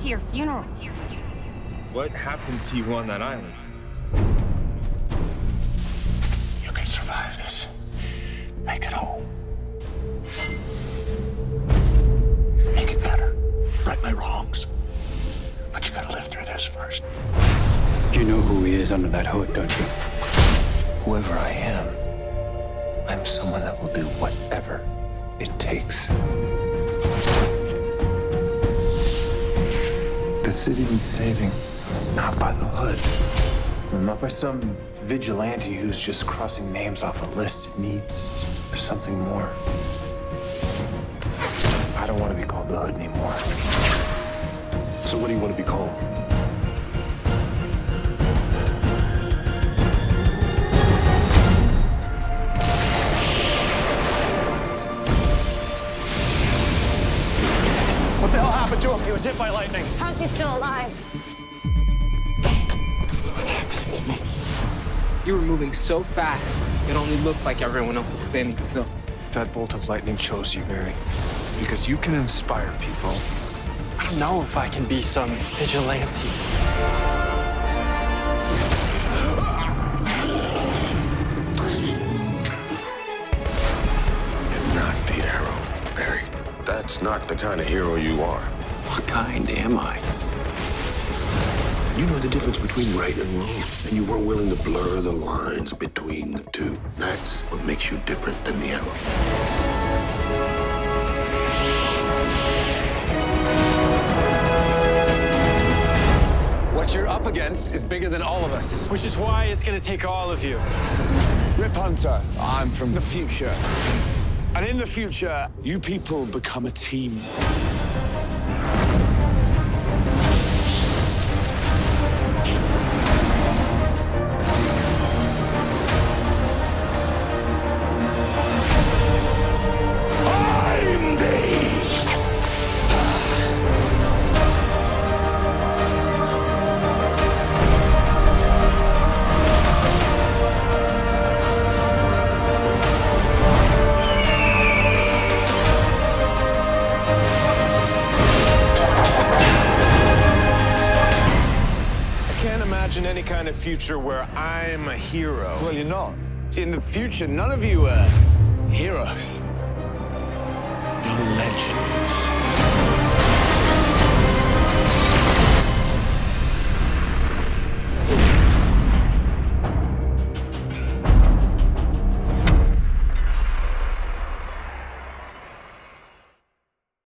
to your funeral. What happened to you on that island? You can survive this. Make it whole. Make it better. Right my wrongs. But you gotta live through this first. You know who he is under that hood, don't you? Whoever I am, I'm someone that will do whatever it takes. City needs saving, not by the hood. Not by some vigilante who's just crossing names off a list. It needs something more. I don't want to be called the hood anymore. So what do you want to be called? He was hit by lightning. How's he still alive? What's happening to me? You were moving so fast, it only looked like everyone else was standing still. That bolt of lightning chose you, Barry, because you can inspire people. I don't know if I can be some vigilante. You're not the arrow, Barry. That's not the kind of hero you are. What kind am I? You know the difference between right and wrong, and you weren't willing to blur the lines between the two. That's what makes you different than the arrow. What you're up against is bigger than all of us. Which is why it's gonna take all of you. Rip Hunter, I'm from the future. And in the future, you people become a team. Kind of future where I'm a hero. Well, you're not. In the future, none of you are heroes. You're legends.